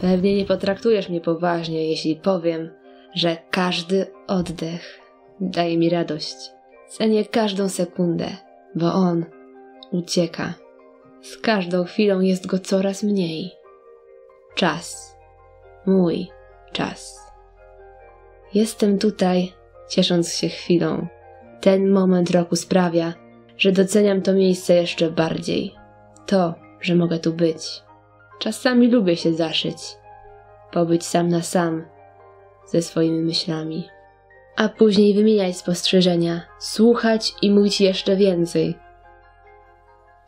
Pewnie nie potraktujesz mnie poważnie, jeśli powiem, że każdy oddech daje mi radość. Cenię każdą sekundę, bo on ucieka. Z każdą chwilą jest go coraz mniej. Czas. Mój czas. Jestem tutaj, ciesząc się chwilą. Ten moment roku sprawia, że doceniam to miejsce jeszcze bardziej. To, że mogę tu być. Czasami lubię się zaszyć, pobyć sam na sam ze swoimi myślami, a później wymieniać spostrzeżenia, słuchać i mówić jeszcze więcej.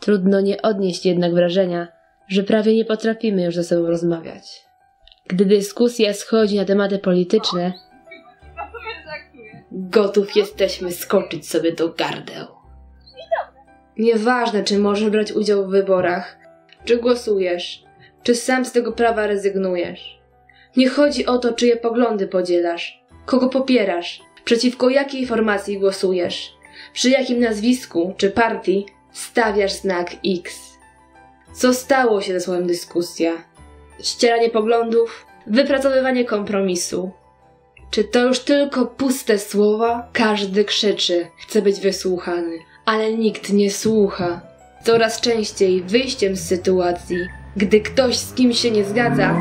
Trudno nie odnieść jednak wrażenia, że prawie nie potrafimy już ze sobą rozmawiać. Gdy dyskusja schodzi na tematy polityczne, gotów jesteśmy skoczyć sobie do gardeł. Nieważne, czy możesz brać udział w wyborach, czy głosujesz, czy sam z tego prawa rezygnujesz. Nie chodzi o to, czyje poglądy podzielasz, kogo popierasz, przeciwko jakiej formacji głosujesz, przy jakim nazwisku czy partii stawiasz znak X. Co stało się ze słowem dyskusja? Ścieranie poglądów, wypracowywanie kompromisu. Czy to już tylko puste słowa? Każdy krzyczy, chce być wysłuchany, ale nikt nie słucha. Coraz częściej wyjściem z sytuacji, gdy ktoś z kim się nie zgadza,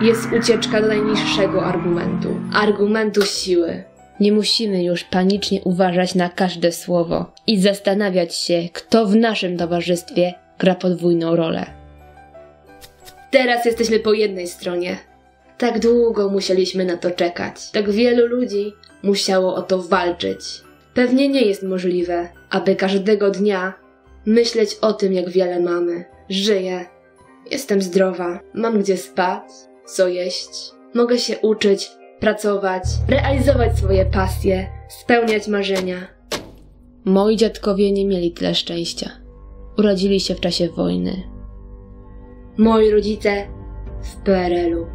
jest ucieczka do najniższego argumentu argumentu siły. Nie musimy już panicznie uważać na każde słowo i zastanawiać się, kto w naszym towarzystwie gra podwójną rolę. Teraz jesteśmy po jednej stronie. Tak długo musieliśmy na to czekać. Tak wielu ludzi musiało o to walczyć. Pewnie nie jest możliwe, aby każdego dnia myśleć o tym, jak wiele mamy. Żyję. Jestem zdrowa. Mam gdzie spać, co jeść. Mogę się uczyć, pracować, realizować swoje pasje, spełniać marzenia. Moi dziadkowie nie mieli tyle szczęścia. Urodzili się w czasie wojny. Moi rodzice w PRL-u.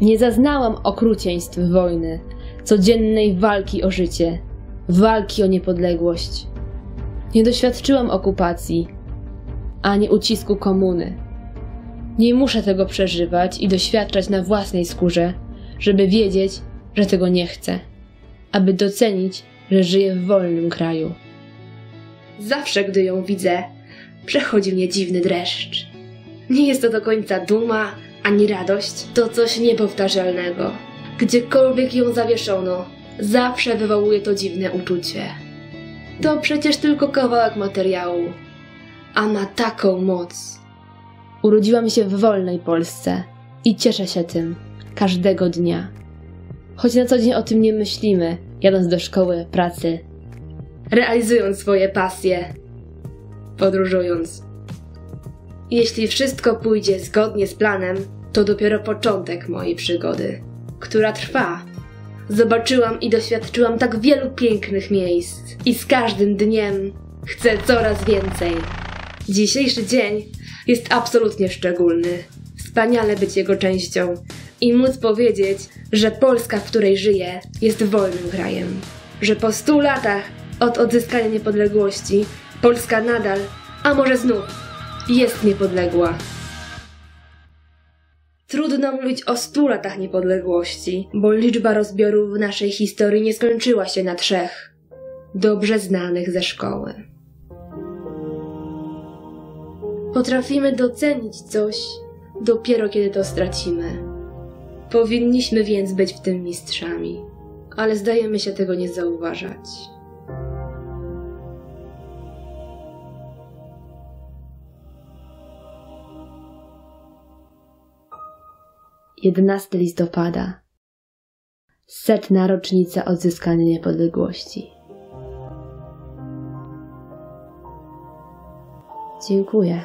Nie zaznałam okrucieństw wojny, codziennej walki o życie, walki o niepodległość. Nie doświadczyłam okupacji, ani ucisku komuny. Nie muszę tego przeżywać i doświadczać na własnej skórze, żeby wiedzieć, że tego nie chcę, aby docenić, że żyję w wolnym kraju. Zawsze, gdy ją widzę, przechodzi mnie dziwny dreszcz. Nie jest to do końca duma ani radość, to coś niepowtarzalnego. Gdziekolwiek ją zawieszono, zawsze wywołuje to dziwne uczucie. To przecież tylko kawałek materiału, a ma taką moc. Urodziłam się w wolnej Polsce i cieszę się tym każdego dnia. Choć na co dzień o tym nie myślimy, jadąc do szkoły, pracy, realizując swoje pasje, podróżując. Jeśli wszystko pójdzie zgodnie z planem, to dopiero początek mojej przygody, która trwa. Zobaczyłam i doświadczyłam tak wielu pięknych miejsc, i z każdym dniem chcę coraz więcej. Dzisiejszy dzień jest absolutnie szczególny. Wspaniale być jego częścią i móc powiedzieć, że Polska, w której żyję, jest wolnym krajem. Że po stu latach od odzyskania niepodległości Polska nadal, a może znów, jest niepodległa. Trudno mówić o stu latach niepodległości, bo liczba rozbiorów w naszej historii nie skończyła się na trzech, dobrze znanych ze szkoły. Potrafimy docenić coś dopiero kiedy to stracimy. Powinniśmy więc być w tym mistrzami, ale zdajemy się tego nie zauważać. 11 listopada. Setna rocznica odzyskania niepodległości. Dziękuję.